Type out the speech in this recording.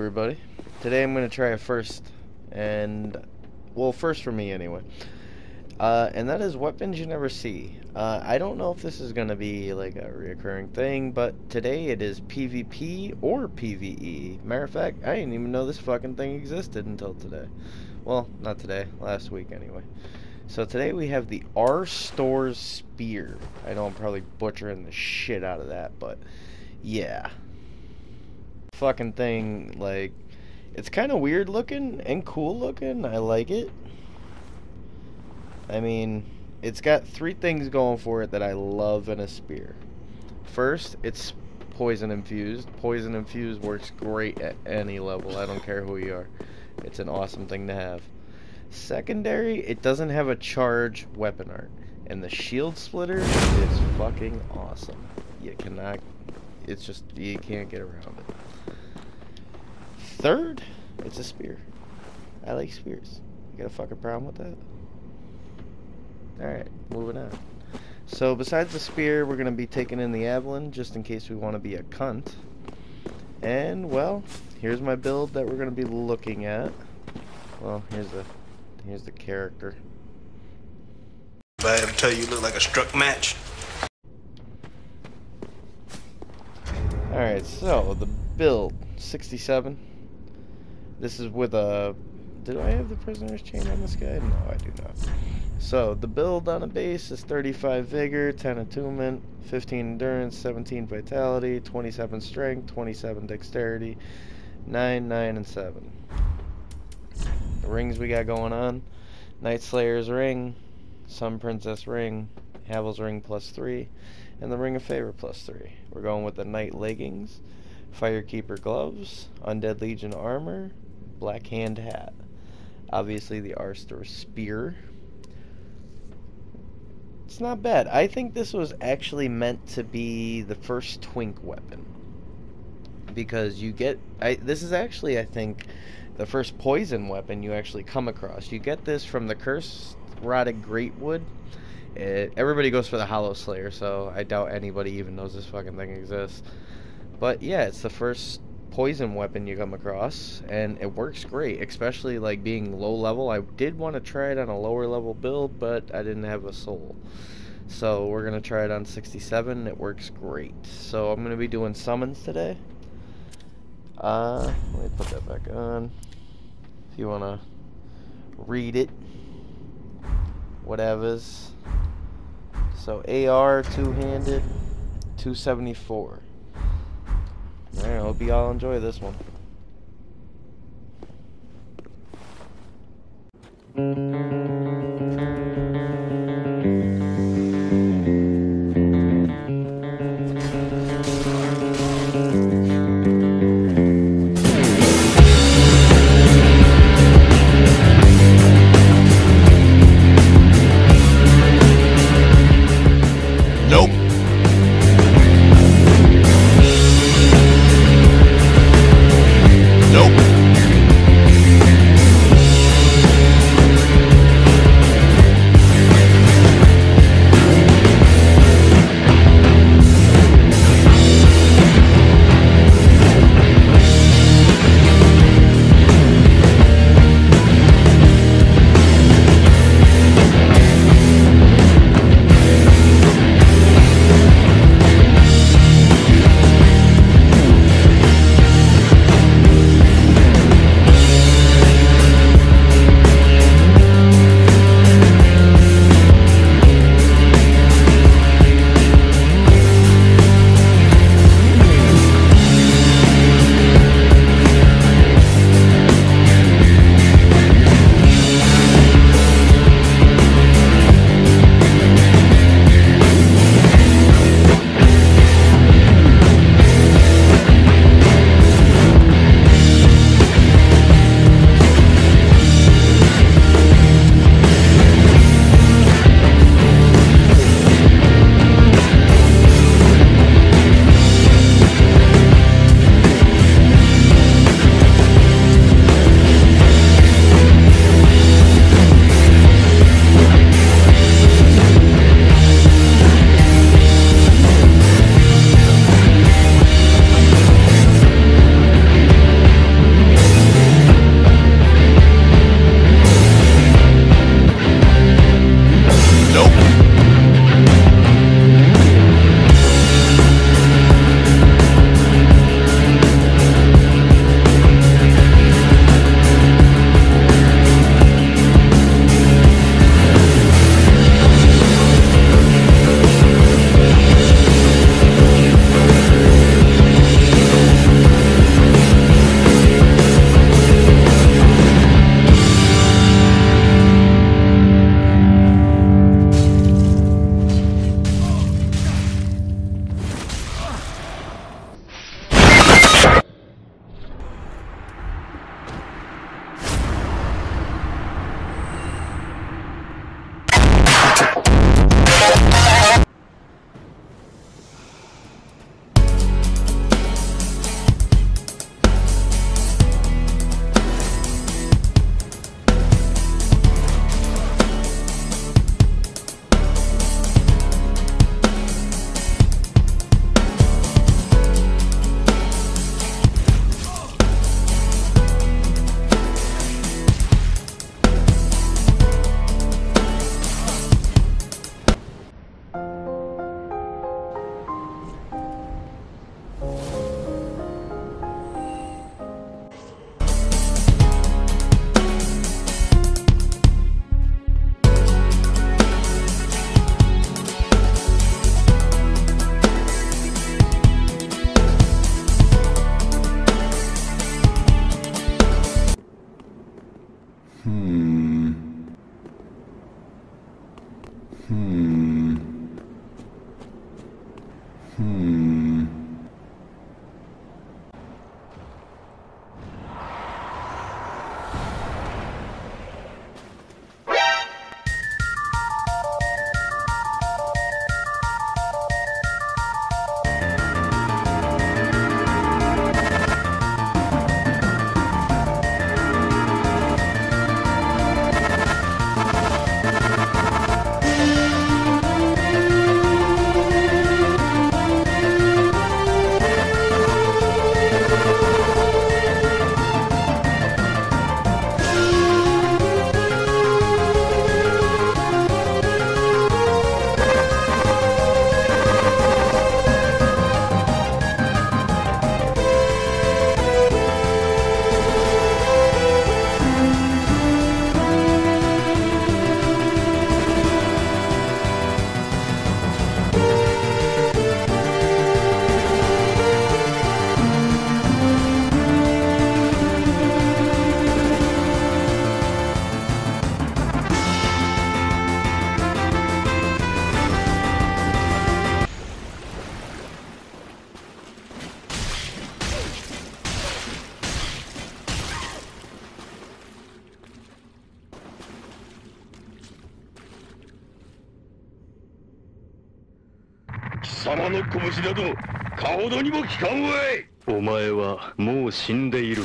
Everybody. Today I'm going to try a first, and, well, first for me anyway. Uh, and that is weapons you never see. Uh, I don't know if this is going to be like a reoccurring thing, but today it is PvP or PvE. Matter of fact, I didn't even know this fucking thing existed until today. Well, not today, last week anyway. So today we have the Arstor's Spear. I know I'm probably butchering the shit out of that, but yeah fucking thing, like, it's kind of weird looking and cool looking. I like it. I mean, it's got three things going for it that I love in a spear. First, it's poison infused. Poison infused works great at any level. I don't care who you are. It's an awesome thing to have. Secondary, it doesn't have a charge weapon art. And the shield splitter is fucking awesome. You cannot, it's just, you can't get around it. Third, it's a spear. I like spears. You got a fucking problem with that? Alright, moving on. So besides the spear, we're going to be taking in the Avelyn just in case we want to be a cunt. And, well, here's my build that we're going to be looking at. Well, here's the here's the character. I ever tell you you look like a struck match? Alright, so the build 67 this is with a... Did I have the prisoner's chain on this guy? No, I do not. So, the build on a base is 35 Vigor, 10 Attunement, 15 Endurance, 17 Vitality, 27 Strength, 27 Dexterity, 9, 9, and 7. The rings we got going on. Knight Slayer's Ring, Sun Princess Ring, Havel's Ring plus 3, and the Ring of Favor plus 3. We're going with the Knight Leggings, Firekeeper Gloves, Undead Legion Armor, black hand hat. Obviously the Arstor spear. It's not bad. I think this was actually meant to be the first twink weapon. Because you get... I, this is actually, I think, the first poison weapon you actually come across. You get this from the Cursed Rotted Greatwood. It, everybody goes for the Hollow Slayer, so I doubt anybody even knows this fucking thing exists. But yeah, it's the first poison weapon you come across and it works great especially like being low level. I did want to try it on a lower level build but I didn't have a soul. So we're gonna try it on 67 it works great. So I'm gonna be doing summons today. Uh let me put that back on. If you want to read it whatever's so AR two-handed, 274. I hope you all enjoy this one. Mm -hmm. Hmm. 貴様の拳などかほどにも効かんわい。お前はもう死んでいる。